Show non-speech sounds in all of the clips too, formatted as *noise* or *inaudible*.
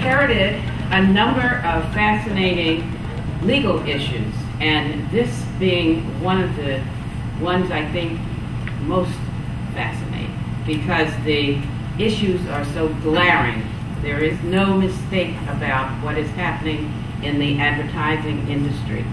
inherited a number of fascinating legal issues, and this being one of the ones I think most fascinating because the issues are so glaring. There is no mistake about what is happening in the advertising industry.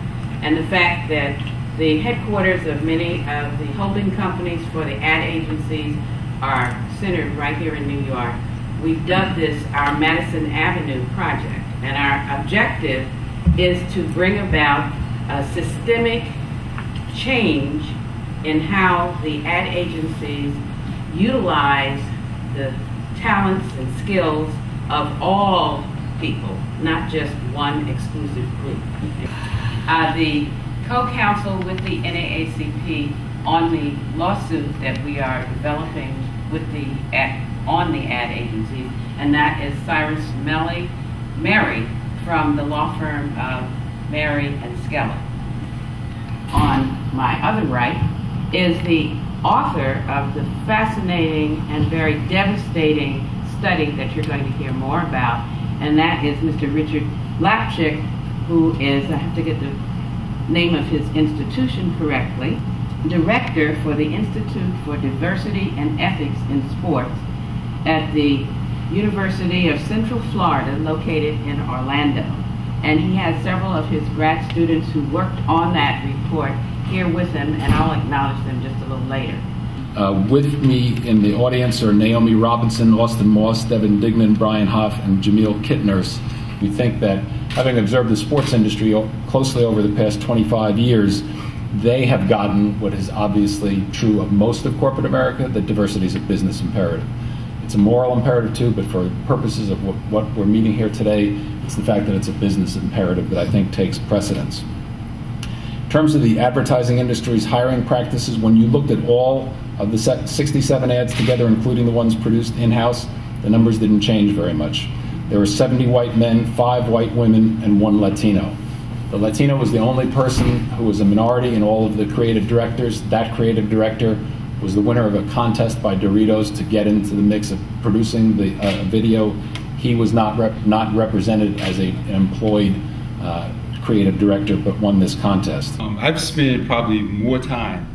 And the fact that the headquarters of many of the holding companies for the ad agencies are centered right here in New York. We've dubbed this our Madison Avenue project, and our objective is to bring about a systemic change in how the ad agencies utilize the talents and skills of all people, not just one exclusive group. Uh, the co-counsel with the NAACP on the lawsuit that we are developing with the ad, on the ad agencies, and that is Cyrus Melly Mehri from the law firm of Mehri and Skalet. On my other right is the author of the fascinating and very devastating study that you're going to hear more about, and that is Mr. Richard Lapchick, who is, I have to get the name of his institution correctly, director for the Institute for Diversity and Ethics in Sports at the University of Central Florida, located in Orlando. And he has several of his grad students who worked on that report here with him, and I'll acknowledge them just a little later. Uh, with me in the audience are Naomi Robinson, Austin Moss, Devin Dignan, Brian Hoff, and Jameel Kittners. We think that having observed the sports industry closely over the past 25 years, they have gotten what is obviously true of most of corporate America that diversity is a business imperative. It's a moral imperative too, but for purposes of what, what we're meeting here today, it's the fact that it's a business imperative that I think takes precedence. In terms of the advertising industry's hiring practices, when you looked at all of the 67 ads together, including the ones produced in house, the numbers didn't change very much. There were 70 white men, five white women, and one Latino. The Latino was the only person who was a minority in all of the creative directors. That creative director was the winner of a contest by Doritos to get into the mix of producing the uh, video. He was not rep- not represented as a, an employed uh, creative director, but won this contest. Um, I've spent probably more time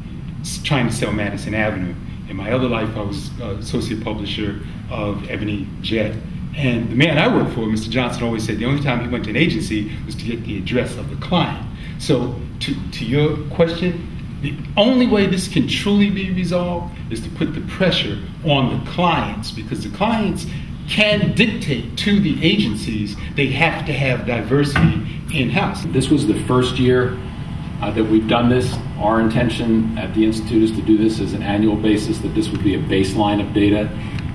trying to sell Madison Avenue. In my other life, I was uh, associate publisher of Ebony Jet and the man I worked for, Mr. Johnson, always said the only time he went to an agency was to get the address of the client. So, to, to your question, the only way this can truly be resolved is to put the pressure on the clients because the clients can dictate to the agencies they have to have diversity in house. This was the first year uh, that we've done this. Our intention at the Institute is to do this as an annual basis, that this would be a baseline of data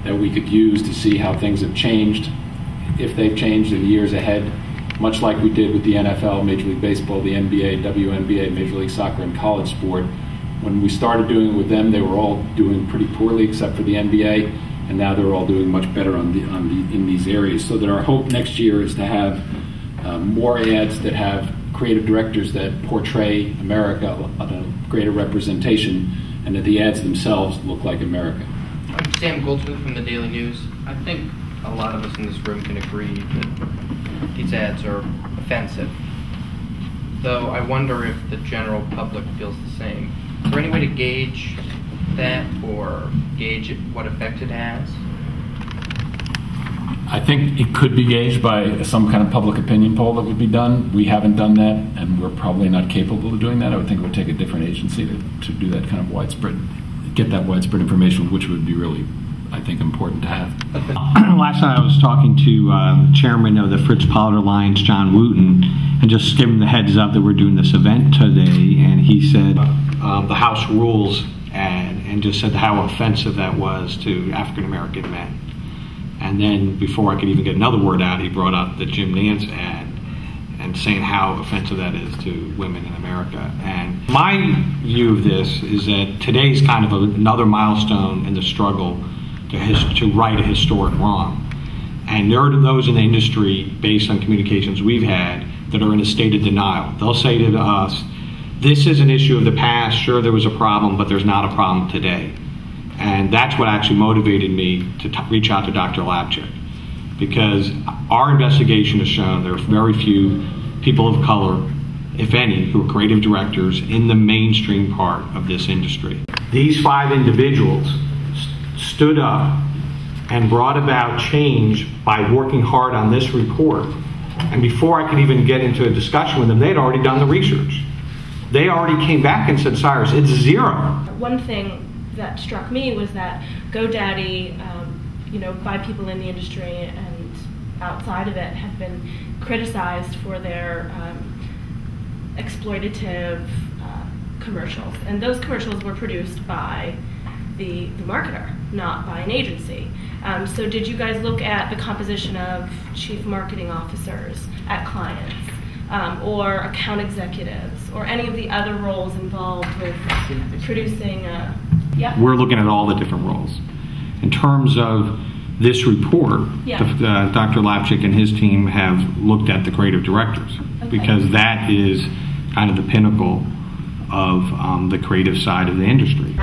that we could use to see how things have changed, if they've changed in the years ahead, much like we did with the NFL, Major League Baseball, the NBA, WNBA, Major League Soccer, and college sport. When we started doing it with them, they were all doing pretty poorly, except for the NBA, and now they're all doing much better on the, on the, in these areas. So that our hope next year is to have uh, more ads that have creative directors that portray America a greater representation, and that the ads themselves look like America. Sam Goldsmith from the Daily News. I think a lot of us in this room can agree that these ads are offensive. Though I wonder if the general public feels the same. Is there any way to gauge that or gauge what effect it has? I think it could be gauged by some kind of public opinion poll that would be done. We haven't done that, and we're probably not capable of doing that. I would think it would take a different agency to, to do that kind of widespread get that widespread information, which would be really, I think, important to have. *clears throat* Last night I was talking to uh, chairman of the Fritz Pollard Alliance, John Wooten, and just giving the heads up that we're doing this event today, and he said uh, the House rules and, and just said how offensive that was to African American men. And then before I could even get another word out, he brought up the Jim Nantz ad and saying how offensive that is to women in America. And my view of this is that today is kind of another milestone in the struggle to, his, to right a historic wrong. And there are those in the industry, based on communications we've had, that are in a state of denial. They'll say to us, this is an issue of the past. Sure, there was a problem, but there's not a problem today. And that's what actually motivated me to reach out to Dr. Lapchick because our investigation has shown there are very few people of color, if any, who are creative directors in the mainstream part of this industry. These five individuals stood up and brought about change by working hard on this report. And before I could even get into a discussion with them, they'd already done the research. They already came back and said, Cyrus, it's zero. One thing that struck me was that GoDaddy, um, you know, by people in the industry and outside of it, have been criticized for their um, exploitative uh, commercials. And those commercials were produced by the, the marketer, not by an agency. Um, so, did you guys look at the composition of chief marketing officers at clients? Um, or account executives, or any of the other roles involved with producing a, yeah? We're looking at all the different roles. In terms of this report, Yeah. the- uh, Dr. Lapchick and his team have looked at the creative directors Okay. because that is kind of the pinnacle of um, the creative side of the industry.